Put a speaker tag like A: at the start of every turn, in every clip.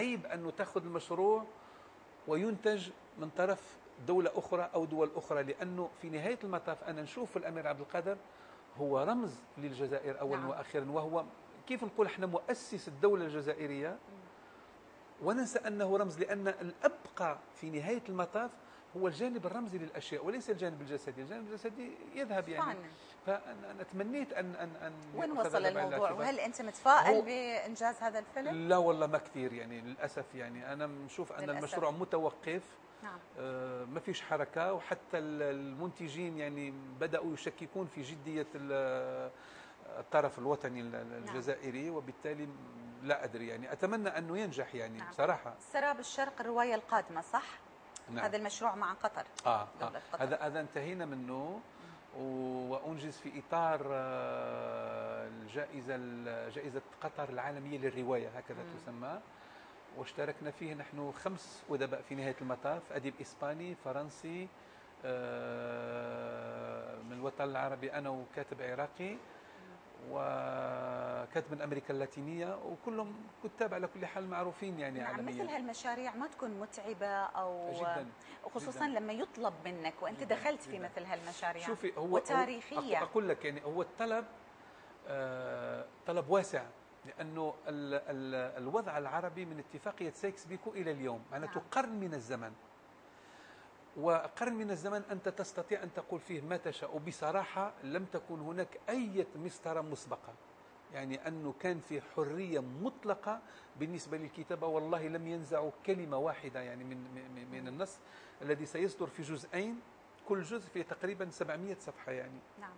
A: عيب أنه تأخذ المشروع وينتج من طرف دولة أخرى أو دول أخرى لأنه في نهاية المطاف أنا نشوف الأمير عبد القادر هو رمز للجزائر أولا نعم. وأخيرا وهو كيف نقول إحنا مؤسس الدولة الجزائرية وننسى أنه رمز لأن الأبقى في نهاية المطاف هو الجانب الرمزي للأشياء وليس الجانب الجسدي، الجانب الجسدي يذهب يعني فأنا تمنيت ان ان أن
B: وين وصل الموضوع وهل أنت متفائل بإنجاز هذا الفيلم؟
A: لا والله ما كثير يعني للأسف يعني أنا بشوف أن للأسف. المشروع متوقف نعم. آه ما فيش حركة وحتى المنتجين يعني بدأوا يشككون في جدية الطرف الوطني الجزائري نعم. وبالتالي لا أدري يعني أتمنى أنه ينجح يعني نعم. بصراحة
B: سراب الشرق الرواية القادمة صح؟ نعم. هذا المشروع مع قطر
A: آه. آه. قطر. هذا هذا انتهينا منه وأنجز في إطار آه، الجائزة جائزة قطر العالمية للرواية هكذا مم. تسمى واشتركنا فيه نحن خمس أدباء في نهاية المطاف أديب إسباني فرنسي آه، من الوطن العربي أنا وكاتب عراقي وكاتب من أمريكا اللاتينية وكلهم كتاب على كل حال معروفين يعني
B: نعم عالميا. مثل هالمشاريع ما تكون متعبة أو جدا خصوصا جداً. لما يطلب منك وأنت جداً دخلت في جداً. مثل هالمشاريع.
A: شوفي هو
B: وتاريخية.
A: أقول لك يعني هو الطلب آه طلب واسع لأنه ال ال الوضع العربي من اتفاقية سايكس بيكو إلى اليوم معناته نعم. قرن من الزمن. وقرن من الزمن أنت تستطيع أن تقول فيه ما تشاء وبصراحة لم تكن هناك أي مسطرة مسبقة يعني أنه كان في حرية مطلقة بالنسبة للكتابة. والله لم ينزعوا كلمة واحدة يعني من, من النص الذي سيصدر في جزئين كل جزء فيه تقريبا 700 صفحة يعني.
B: نعم.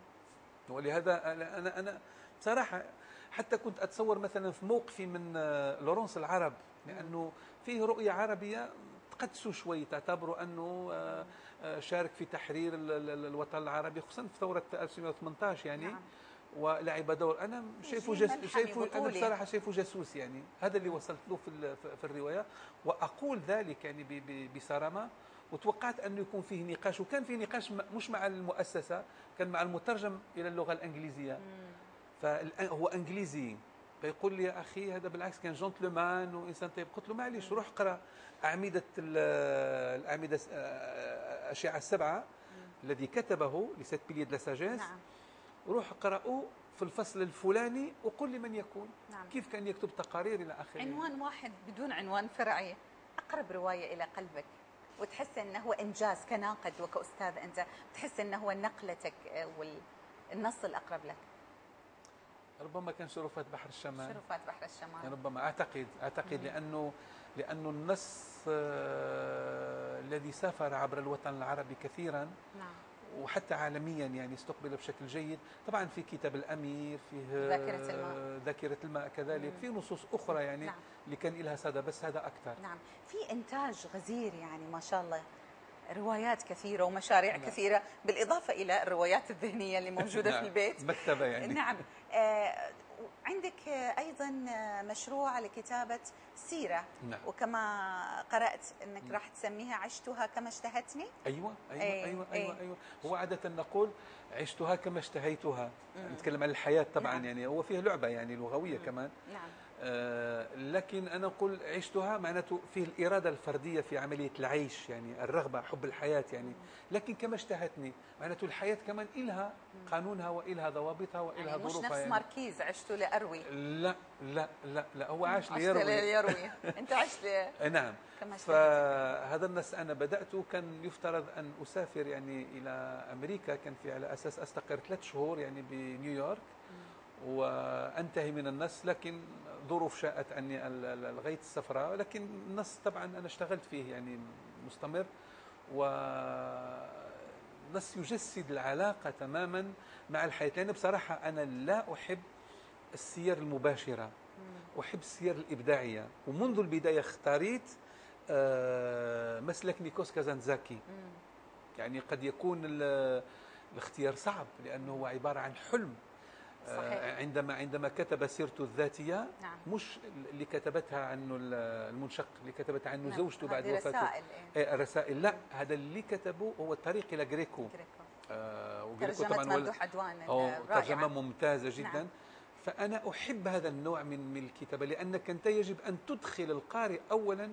A: ولهذا أنا أنا بصراحة حتى كنت أتصور مثلا في موقفي من لورنس العرب لأنه فيه رؤية عربية تقدسوا شوي تعتبروا أنه آه، آه، شارك في تحرير الوطن العربي خصوصا في ثورة 1918 يعني. نعم. ولعب دور. أنا شايفه جس... شايفه أنا بصراحة شايفه جاسوس يعني. هذا اللي وصلت له في في الرواية. وأقول ذلك يعني بصرامة. وتوقعت أنه يكون فيه نقاش. وكان فيه نقاش مش مع المؤسسة كان مع المترجم إلى اللغة الإنجليزية. فهو إنجليزي. فيقول لي يا أخي هذا بالعكس كان جنتلمان وإنسان طيب. قلت له معليش روح اقرأ أعمدة الأعمدة الاشعه السبعة الذي كتبه Les Sept Piliers de sagesse. نعم. روح اقراه في الفصل الفلاني وقل لي من يكون. نعم. كيف كان يكتب تقارير إلى آخره؟
B: عنوان واحد بدون عنوان فرعي. أقرب رواية إلى قلبك وتحس إنه هو إنجاز كناقد وكأستاذ انت تحس إنه هو نقلتك والنص الأقرب لك.
A: ربما كان شرفات بحر الشمال.
B: شرفات بحر الشمال.
A: يعني ربما أعتقد أعتقد لأنه لأنه النص آه الذي سافر عبر الوطن العربي كثيرا
B: نعم.
A: وحتى عالميا يعني استقبل بشكل جيد. طبعا في كتاب الأمير فيه
B: ذاكرة الماء.
A: ذاكرة الماء كذلك. في نصوص أخرى يعني نعم. اللي كان لها صدى بس هذا أكثر.
B: نعم. في إنتاج غزير يعني ما شاء الله. روايات كثيرة ومشاريع نعم. كثيرة بالإضافة إلى الروايات الذهنية اللي موجودة
A: نعم.
B: في البيت.
A: مكتبة يعني.
B: نعم. آه عندك أيضا مشروع لكتابة سيرة.
A: نعم.
B: وكما قرأت أنك راح تسميها عشتها كما اشتهتني.
A: أيوة أيوة أي أيوة, أيوة, أيوة. هو عادة نقول عشتها كما اشتهيتها. نتكلم عن الحياة طبعا نعم. يعني. هو فيه لعبة يعني لغوية مم. كمان.
B: نعم.
A: لكن أنا أقول عشتها معناته فيه الإرادة الفردية في عملية العيش يعني الرغبة حب الحياة يعني. لكن كما اشتهتني معناته الحياة كمان إلها قانونها وإلها ضوابطها وإلها يعني ظروفها
B: مش نفس يعني. ماركيز عشت لأروي.
A: لا لا لا لا هو عاش
B: ليروي. ليروي. أنت عشت
A: نعم. فهذا النص أنا بدأته. كان يفترض أن أسافر يعني إلى أمريكا. كان في على أساس أستقر ثلاث شهور يعني بنيويورك. وأنتهي من النص لكن ظروف شاءت أني الغيت السفره لكن النص طبعا أنا اشتغلت فيه يعني مستمر و نص يجسد العلاقة تماما مع الحياة لأن بصراحة أنا لا أحب السير المباشرة أحب السير الإبداعية. ومنذ البداية اختاريت آه، مسلك نيكوس كازانزاكي يعني قد يكون الاختيار صعب لأنه هو عبارة عن حلم. صحيح. آه، عندما عندما كتب سيرته الذاتية
B: نعم.
A: مش اللي كتبتها عنه المنشق اللي كتبتها عنه نعم. زوجته بعد
B: وفاته رسائل
A: إيه؟ الرسائل لا هذا اللي كتبه هو الطريق إلى جريكو,
B: جريكو. آه ترجمة طبعا ممدوح عدوان
A: ترجمة ممتازة جدا نعم. فأنا أحب هذا النوع من من الكتابة لأنك أنت يجب أن تدخل القارئ أولا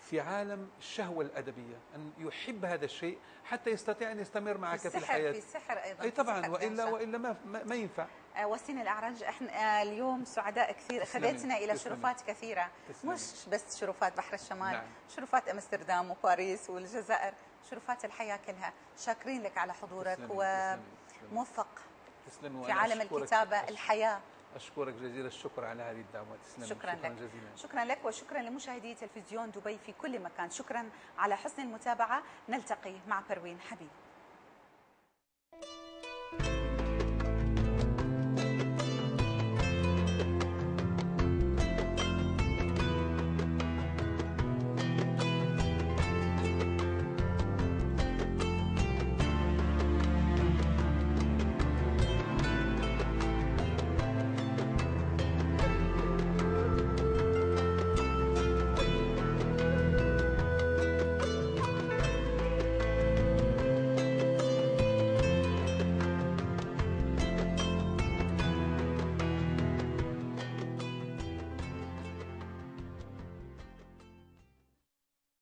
A: في عالم الشهوة الأدبية أن يحب هذا الشيء حتى يستطيع أن يستمر معك في,
B: السحر
A: الحياة
B: في سحر أيضا
A: أي
B: في
A: طبعا وإلا
B: في
A: وإلا ما, ما, ينفع
B: آه، وسيم الأعرج إحنا آه، اليوم سعداء كثير خذتنا إلى
A: تسلمي.
B: شرفات كثيرة
A: تسلمي.
B: مش بس شرفات بحر الشمال
A: نعم.
B: شرفات أمستردام وباريس والجزائر شرفات الحياة كلها شاكرين لك على حضورك
A: تسلمي، تسلمي، تسلمي.
B: وموفق
A: تسلمي
B: في عالم الكتابة الحياة
A: أشكرك جزيل الشكر على هذه الدعوة. تسلمي
B: شكرا لك.
A: جزيلا.
B: شكرا لك وشكرا لمشاهدي تلفزيون دبي في كل مكان. شكرا على حسن المتابعة. نلتقي مع بروين حبيب